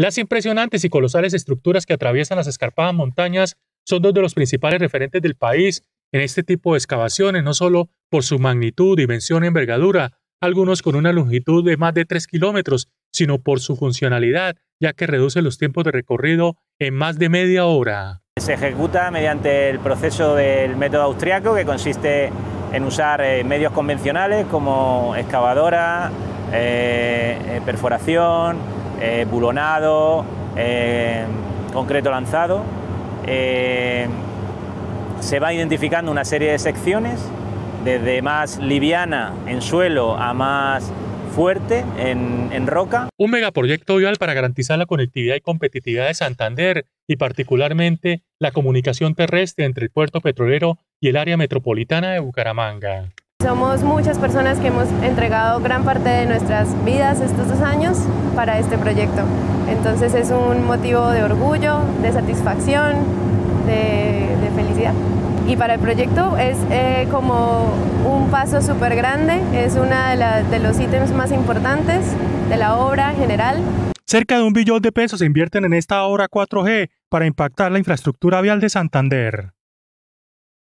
Las impresionantes y colosales estructuras que atraviesan las escarpadas montañas son dos de los principales referentes del país en este tipo de excavaciones, no solo por su magnitud, dimensión y envergadura, algunos con una longitud de más de 3 kilómetros, sino por su funcionalidad, ya que reduce los tiempos de recorrido en más de media hora. Se ejecuta mediante el proceso del método austriaco, que consiste en usar eh, medios convencionales como excavadora, eh, eh, bulonado, concreto lanzado. se va identificando una serie de secciones, desde más liviana en suelo a más fuerte en, roca. Un megaproyecto vial para garantizar la conectividad y competitividad de Santander y particularmente la comunicación terrestre entre el puerto petrolero y el área metropolitana de Bucaramanga. Somos muchas personas que hemos entregado gran parte de nuestras vidas estos dos años para este proyecto. Entonces es un motivo de orgullo, de satisfacción, de, felicidad y para el proyecto es eh, como un paso súper grande, es uno de, de los ítems más importantes de la obra general. Cerca de un billón de pesos se invierten en esta obra 4G para impactar la infraestructura vial de Santander.